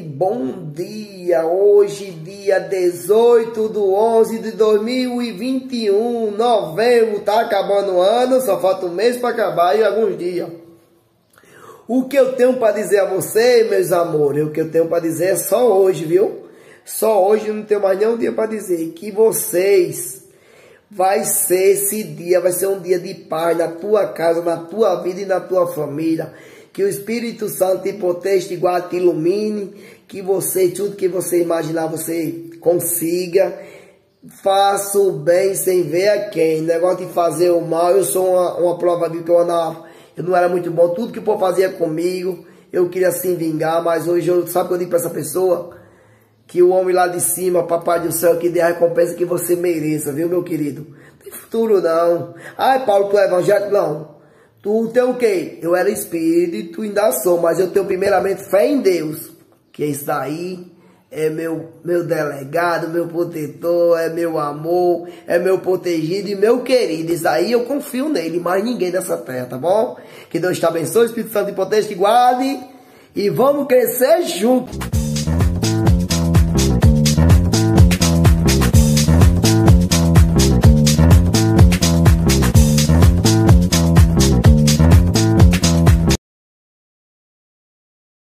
bom dia! Hoje, dia 18 do 11 de 2021, novembro, tá acabando o ano, só falta um mês para acabar e alguns dias. O que eu tenho para dizer a vocês, meus amores, o que eu tenho para dizer é só hoje, viu? Só hoje, não tenho mais nenhum dia para dizer que vocês vai ser esse dia, vai ser um dia de paz na tua casa, na tua vida e na tua família que o Espírito Santo te proteja, te guarde, te ilumine, que você, tudo que você imaginar, você consiga. Faça o bem sem ver a quem. Negócio de fazer o mal, eu sou uma, uma prova de que eu, não, eu não era muito bom. Tudo que o povo fazia comigo, eu queria se vingar, mas hoje eu, sabe o que eu digo para essa pessoa? Que o homem lá de cima, papai do céu, que dê a recompensa que você mereça, viu, meu querido? Não tem futuro, não. Ai, Paulo, tu é evangélico? Não. Tu tem o quê? Eu era espírito, ainda sou, mas eu tenho primeiramente fé em Deus. Que isso daí é meu, meu delegado, meu protetor, é meu amor, é meu protegido e meu querido. Isso aí eu confio nele, mais ninguém nessa terra, tá bom? Que Deus te abençoe, Espírito Santo e potente te guarde. E vamos crescer juntos.